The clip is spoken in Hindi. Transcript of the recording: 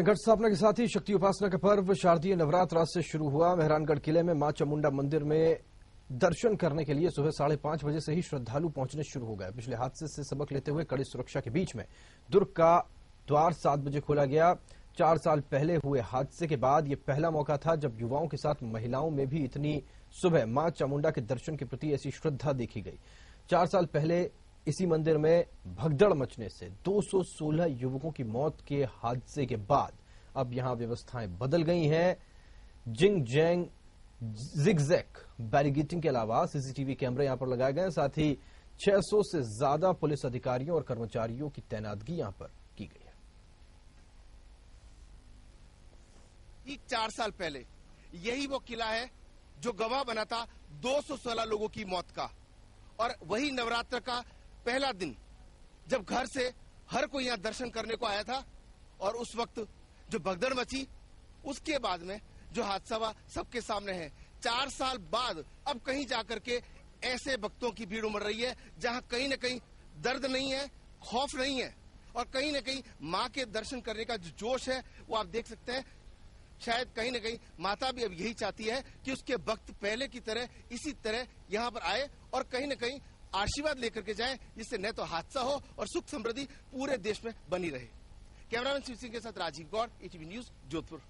घट स्थापना के साथ ही शक्ति उपासना का पर्व शारदीय नवरात्र आज से शुरू हुआ। मेहरानगढ़ किले में माँ चामुंडा मंदिर में दर्शन करने के लिए सुबह साढ़े पाँच बजे से ही श्रद्धालु पहुँचने शुरू हो गए। पिछले हादसे से सबक लेते हुए कड़ी सुरक्षा के बीच में दुर्ग का द्वार सात बजे खोला गया। चार साल पहले हुए हादसे के बाद ये पहला मौका था जब युवाओं के साथ महिलाओं में भी इतनी सुबह माँ चामुंडा के दर्शन के प्रति ऐसी श्रद्धा देखी गई। चार साल पहले इसी मंदिर में भगदड़ मचने से 216 युवकों की मौत के हादसे के बाद अब यहाँ व्यवस्थाएँ बदल गई हैं। जिंग जैंग, जिगजैक बैरिगेटिंग के अलावा सीसीटीवी कैमरे यहाँ पर लगाए गए साथ ही 600 से ज़्यादा पुलिस अधिकारियों और कर्मचारियों की तैनातगी यहाँ पर की गई है। चार साल पहले यही वो किला है जो गवाह बना था 216 लोगों की मौत का। और वही नवरात्र का पहला दिन जब घर से हर कोई यहाँ दर्शन करने को आया था और उस वक्त जो भगदड़ मची, उसके बाद में जो हादसा हुआ, सबके सामने है। चार साल बाद अब कहीं जाकर के ऐसे भक्तों की भीड़ उमड़ रही है, जहाँ कहीं न कहीं दर्द नहीं है, खौफ नहीं है और कहीं न कहीं माँ के दर्शन करने का जो जोश है, वो आप देख सकते हैं। शायद कहीं न कहीं माता भी अब यही चाहती है कि उसके भक्त पहले की तरह, इसी तरह यहाँ पर आए और कहीं न कहीं आशीर्वाद लेकर के जाएँ, जिससे न तो हादसा हो और सुख समृद्धि पूरे देश में बनी रहे। कैमरामैन शिव सिंह के साथ राजीव गौड़ एटीवी न्यूज़ जोधपुर।